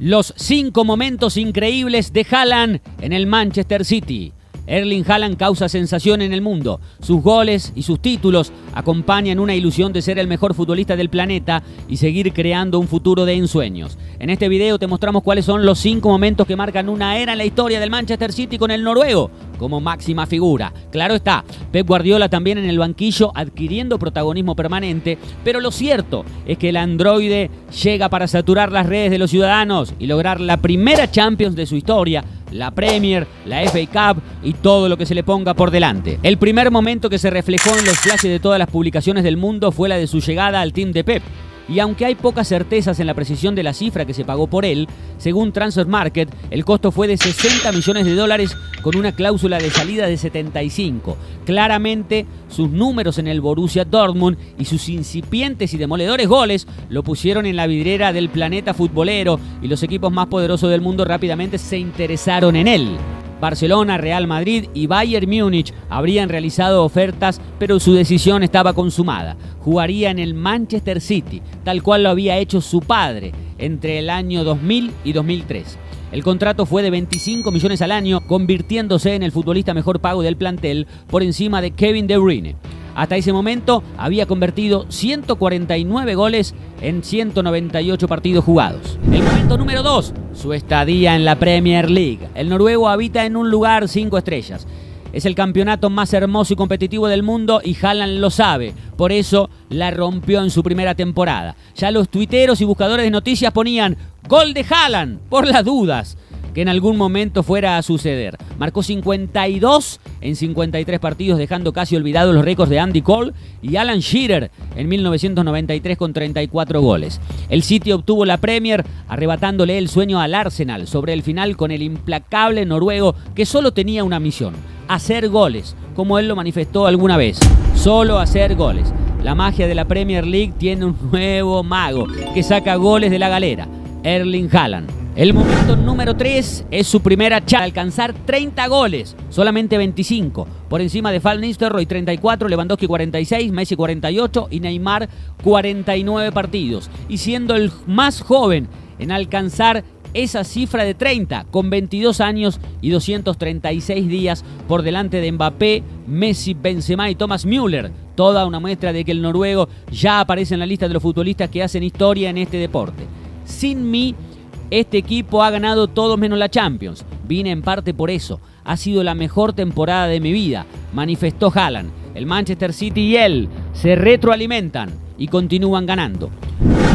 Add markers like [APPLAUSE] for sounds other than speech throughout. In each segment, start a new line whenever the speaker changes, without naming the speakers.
Los cinco momentos increíbles de Haaland en el Manchester City. Erling Haaland causa sensación en el mundo. Sus goles y sus títulos acompañan una ilusión de ser el mejor futbolista del planeta y seguir creando un futuro de ensueños. En este video te mostramos cuáles son los cinco momentos que marcan una era en la historia del Manchester City con el noruego como máxima figura. Claro está, Pep Guardiola también en el banquillo adquiriendo protagonismo permanente, pero lo cierto es que el androide llega para saturar las redes de los ciudadanos y lograr la primera Champions de su historia la Premier, la FA Cup y todo lo que se le ponga por delante. El primer momento que se reflejó en los flashes de todas las publicaciones del mundo fue la de su llegada al team de Pep. Y aunque hay pocas certezas en la precisión de la cifra que se pagó por él, según Transfer Market, el costo fue de 60 millones de dólares con una cláusula de salida de 75. Claramente, sus números en el Borussia Dortmund y sus incipientes y demoledores goles lo pusieron en la vidriera del planeta futbolero y los equipos más poderosos del mundo rápidamente se interesaron en él. Barcelona, Real Madrid y Bayern Múnich habrían realizado ofertas, pero su decisión estaba consumada. Jugaría en el Manchester City, tal cual lo había hecho su padre entre el año 2000 y 2003. El contrato fue de 25 millones al año, convirtiéndose en el futbolista mejor pago del plantel por encima de Kevin De Bruyne. Hasta ese momento había convertido 149 goles en 198 partidos jugados. El momento número 2, su estadía en la Premier League. El noruego habita en un lugar 5 estrellas. Es el campeonato más hermoso y competitivo del mundo y Haaland lo sabe. Por eso la rompió en su primera temporada. Ya los tuiteros y buscadores de noticias ponían gol de Haaland por las dudas que en algún momento fuera a suceder. Marcó 52 en 53 partidos, dejando casi olvidados los récords de Andy Cole y Alan Shearer en 1993 con 34 goles. El City obtuvo la Premier, arrebatándole el sueño al Arsenal sobre el final con el implacable noruego que solo tenía una misión, hacer goles, como él lo manifestó alguna vez, solo hacer goles. La magia de la Premier League tiene un [LAUGHS] nuevo mago que saca goles de la galera, Erling Haaland. El momento número 3 es su primera chance alcanzar 30 goles, solamente 25. Por encima de Fall Nistelrooy 34, Lewandowski 46, Messi 48 y Neymar 49 partidos. Y siendo el más joven en alcanzar esa cifra de 30, con 22 años y 236 días por delante de Mbappé, Messi, Benzema y Thomas Müller. Toda una muestra de que el noruego ya aparece en la lista de los futbolistas que hacen historia en este deporte. Sin mí este equipo ha ganado todo menos la Champions. Vine en parte por eso. Ha sido la mejor temporada de mi vida, manifestó Haaland. El Manchester City y él se retroalimentan y continúan ganando.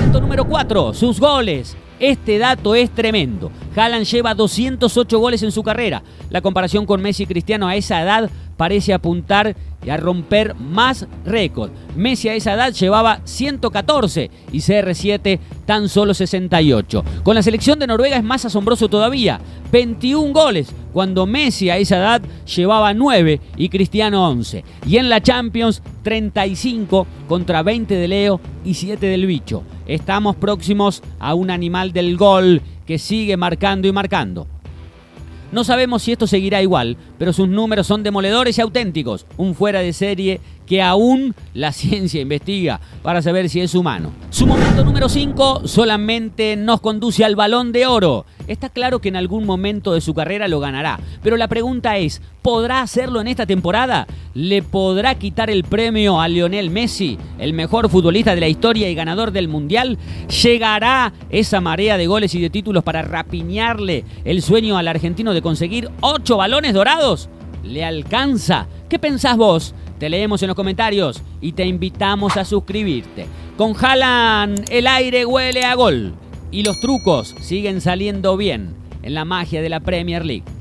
Punto número 4, sus goles. Este dato es tremendo. Haaland lleva 208 goles en su carrera. La comparación con Messi y Cristiano a esa edad parece apuntar y a romper más récord. Messi a esa edad llevaba 114 y CR7 tan solo 68. Con la selección de Noruega es más asombroso todavía. 21 goles cuando Messi a esa edad llevaba 9 y Cristiano 11. Y en la Champions 35 contra 20 de Leo y 7 del bicho. Estamos próximos a un animal del gol que sigue marcando y marcando. No sabemos si esto seguirá igual, pero sus números son demoledores y auténticos. Un fuera de serie que aún la ciencia investiga para saber si es humano. Su momento número 5 solamente nos conduce al balón de oro. Está claro que en algún momento de su carrera lo ganará, pero la pregunta es, ¿podrá hacerlo en esta temporada? ¿Le podrá quitar el premio a Lionel Messi, el mejor futbolista de la historia y ganador del Mundial? ¿Llegará esa marea de goles y de títulos para rapiñarle el sueño al argentino de conseguir ocho balones dorados? ¿Le alcanza? ¿Qué pensás vos? Te leemos en los comentarios y te invitamos a suscribirte. Con Haaland el aire huele a gol y los trucos siguen saliendo bien en la magia de la Premier League.